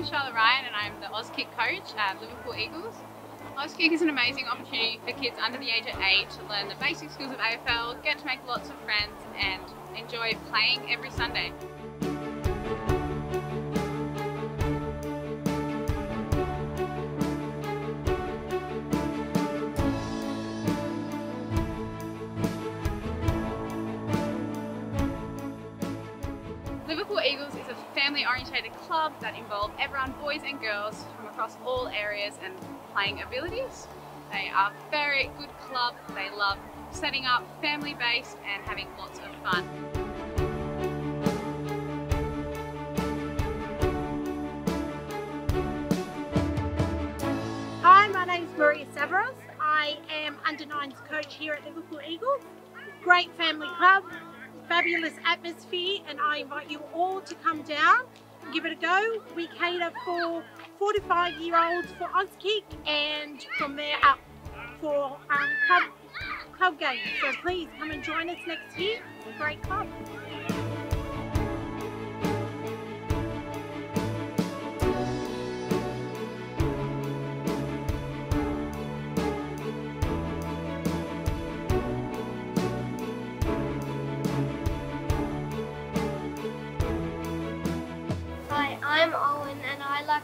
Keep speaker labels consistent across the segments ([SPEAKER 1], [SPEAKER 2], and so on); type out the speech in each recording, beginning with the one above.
[SPEAKER 1] name is Charlotte Ryan and I'm the Auskick coach at Liverpool Eagles. Auskick is an amazing opportunity for kids under the age of 8 to learn the basic skills of AFL, get to make lots of friends and enjoy playing every Sunday. Liverpool Eagles is a family orientated club that involve everyone, boys and girls from across all areas and playing abilities. They are a very good club, they love setting up family based and having lots of fun.
[SPEAKER 2] Hi, my name is Maria Savros. I am under nines coach here at Liverpool Eagles. Great family club, fabulous atmosphere, and I invite you all to come down and give it a go. We cater for 45 year olds for Auskick and from there up for um, club, club games. So please come and join us next year. Great club.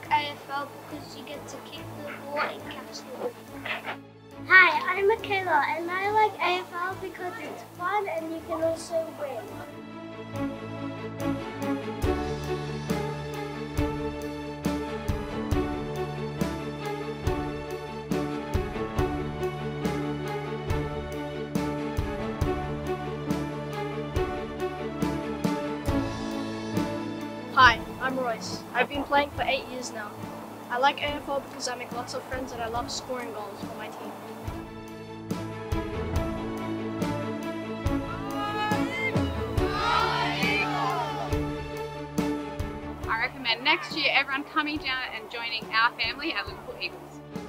[SPEAKER 3] AFL because you get to kick the ball and catch the ball. Hi, I'm Michaela and I like AFL because it's fun and you can also win.
[SPEAKER 4] I've been playing for eight years now. I like AFL because I make lots of friends and I love scoring goals for my team.
[SPEAKER 1] I recommend next year everyone coming down and joining our family at Liverpool Eagles.